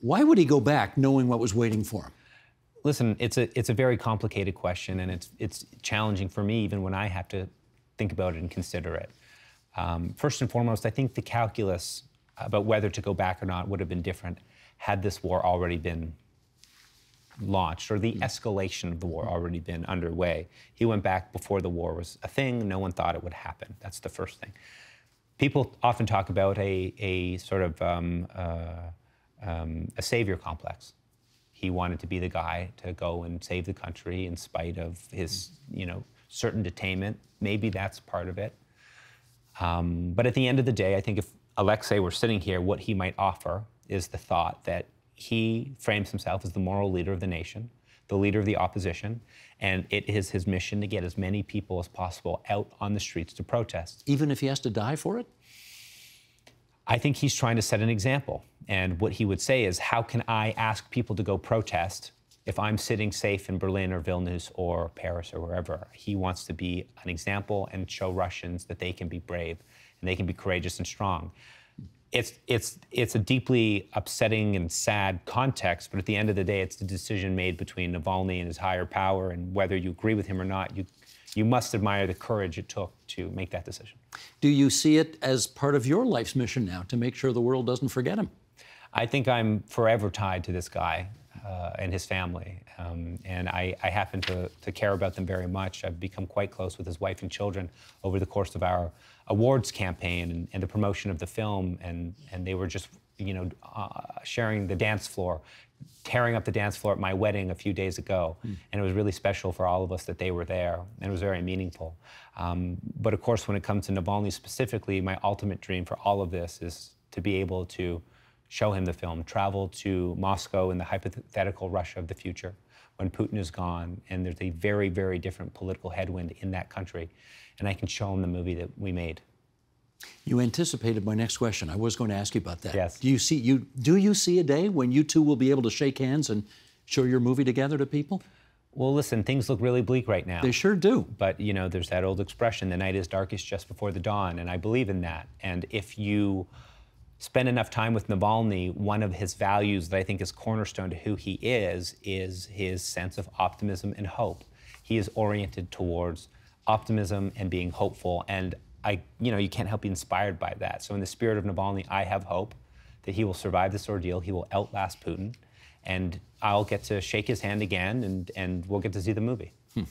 Why would he go back knowing what was waiting for him? Listen, it's a it's a very complicated question, and it's it's challenging for me even when I have to think about it and consider it. Um, first and foremost, I think the calculus about whether to go back or not would have been different had this war already been launched or the mm. escalation of the war already been underway. He went back before the war was a thing. No one thought it would happen. That's the first thing. People often talk about a, a sort of um, uh, um, a savior complex. He wanted to be the guy to go and save the country in spite of his, you know, certain detainment. Maybe that's part of it. Um, but at the end of the day, I think if Alexei were sitting here, what he might offer is the thought that he frames himself as the moral leader of the nation, the leader of the opposition, and it is his mission to get as many people as possible out on the streets to protest. Even if he has to die for it? I think he's trying to set an example. And what he would say is, how can I ask people to go protest if I'm sitting safe in Berlin or Vilnius or Paris or wherever? He wants to be an example and show Russians that they can be brave and they can be courageous and strong it's it's it's a deeply upsetting and sad context, but at the end of the day, it's the decision made between Navalny and his higher power, and whether you agree with him or not, you you must admire the courage it took to make that decision. Do you see it as part of your life's mission now to make sure the world doesn't forget him? I think I'm forever tied to this guy uh, and his family, um, and I, I happen to, to care about them very much. I've become quite close with his wife and children over the course of our awards campaign and, and the promotion of the film, and, and they were just, you know, uh, sharing the dance floor, tearing up the dance floor at my wedding a few days ago. Mm. And it was really special for all of us that they were there, and it was very meaningful. Um, but of course, when it comes to Navalny specifically, my ultimate dream for all of this is to be able to show him the film, travel to Moscow in the hypothetical Russia of the future when Putin is gone and there's a very, very different political headwind in that country. And I can show him the movie that we made. You anticipated my next question. I was going to ask you about that. Yes. Do you see you do you see a day when you two will be able to shake hands and show your movie together to people? Well, listen, things look really bleak right now. They sure do. But, you know, there's that old expression, the night is darkest just before the dawn, and I believe in that. And if you spend enough time with Navalny, one of his values that I think is cornerstone to who he is is his sense of optimism and hope. He is oriented towards optimism and being hopeful, and I, you know, you can't help be inspired by that. So in the spirit of Navalny, I have hope that he will survive this ordeal. He will outlast Putin, and I'll get to shake his hand again, and and we'll get to see the movie. Hmm.